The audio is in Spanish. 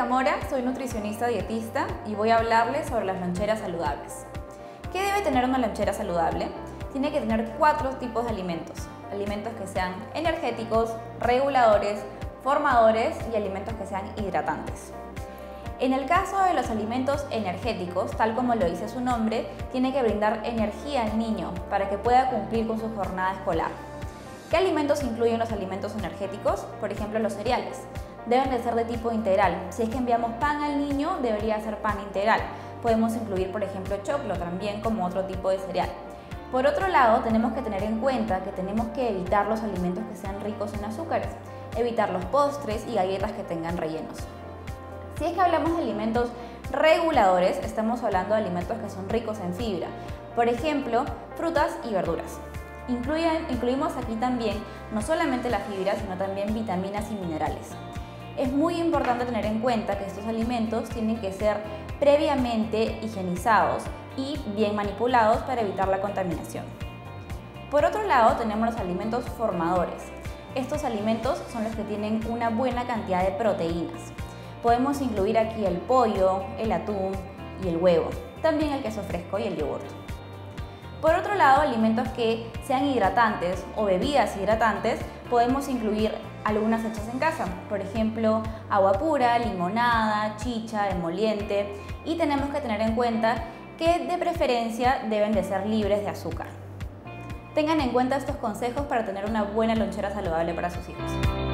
Mora, soy nutricionista dietista y voy a hablarles sobre las loncheras saludables. ¿Qué debe tener una lonchera saludable? Tiene que tener cuatro tipos de alimentos. Alimentos que sean energéticos, reguladores, formadores y alimentos que sean hidratantes. En el caso de los alimentos energéticos, tal como lo dice su nombre, tiene que brindar energía al niño para que pueda cumplir con su jornada escolar. ¿Qué alimentos incluyen los alimentos energéticos? Por ejemplo, los cereales deben de ser de tipo integral. Si es que enviamos pan al niño, debería ser pan integral. Podemos incluir, por ejemplo, choclo también como otro tipo de cereal. Por otro lado, tenemos que tener en cuenta que tenemos que evitar los alimentos que sean ricos en azúcares, evitar los postres y galletas que tengan rellenos. Si es que hablamos de alimentos reguladores, estamos hablando de alimentos que son ricos en fibra, por ejemplo, frutas y verduras. incluimos aquí también no solamente la fibra, sino también vitaminas y minerales es muy importante tener en cuenta que estos alimentos tienen que ser previamente higienizados y bien manipulados para evitar la contaminación. Por otro lado, tenemos los alimentos formadores. Estos alimentos son los que tienen una buena cantidad de proteínas. Podemos incluir aquí el pollo, el atún y el huevo, también el queso fresco y el yogur. Por otro lado, alimentos que sean hidratantes o bebidas hidratantes, podemos incluir algunas hechas en casa, por ejemplo, agua pura, limonada, chicha, emoliente y tenemos que tener en cuenta que de preferencia deben de ser libres de azúcar. Tengan en cuenta estos consejos para tener una buena lonchera saludable para sus hijos.